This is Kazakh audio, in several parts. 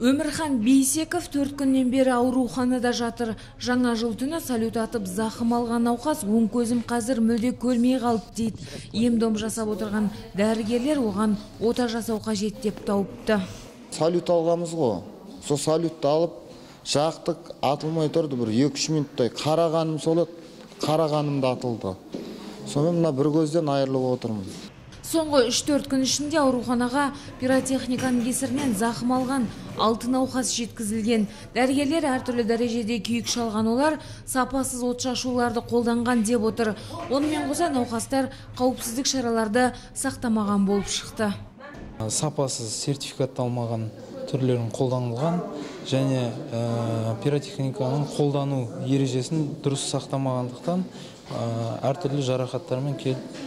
өмірхан бейсеков төрт күннен бері ауруханада жатыр. Жаңа жыл түні салют атып зақым алған науқас оң көзім қазір мүлде көрмей қалды дейді. Ем дом жасап отырған дәрігерлер оған ота жасау қажет деп тауыпты. Салют алғанбыз ғой. Сол салютты алып жақтық атылмай тұрды бір екі үш минуттай. Қарағаным сол еді. Қарағаным да атылды. Сонымен мына бір көзден айырылып отырмын. Соңғы үш төрт күн ішінде ауруханаға пиротехниканың кесірінен зақым алған алты науқас жеткізілген. Дәрігерлер әртүрлі дәрежеде күйік шалған олар сапасыз отшашуларды қолданған деп отыр. Онымен қоса науқастар қауіпсіздік шараларды сақтамаған болып шықты. Сапасыз сертификатталмаған түрлерін қолданылған және ә, пиротехниканың қолдану ережесін дұрыс сақтамағандықтан ә, әртүрлі жарақаттармен келіп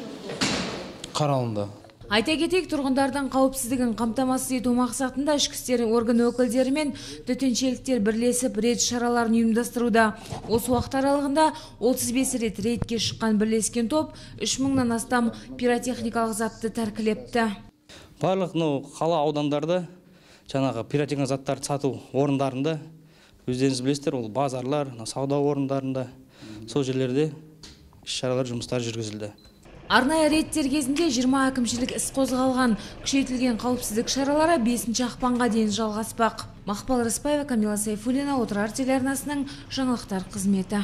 қаралынды. Айта кетейік тұрғындардың қауіпсіздігін қамтамасыз ету мақсатында ішкі істер орган өкілдері мен төтеншеліктер бірлесіп рейд шараларын ұйымдастыруда. Осы уақыт аралығында 35 рет рейдке шыққан бірлескен топ үш мыңнан астам пиротехникалық затты тәркілепті. Барлық мынау қала аудандарда жаңағы пиротехникалық заттарды сату орындарында өздеріңіз білесіздер ол базарлар сауда орындарында сол жерлерде іс шаралар жұмыстар жүргізілді. Арнайы рейдтер кезінде 20 әкімшілік іс қозғалған. Күшейтілген қауіпсіздік шаралары 5 ақпанға дейін жалғаспақ. Мақпал рысбаева камила сайфуллина отырар телеарнасының жаңалықтар қызметі.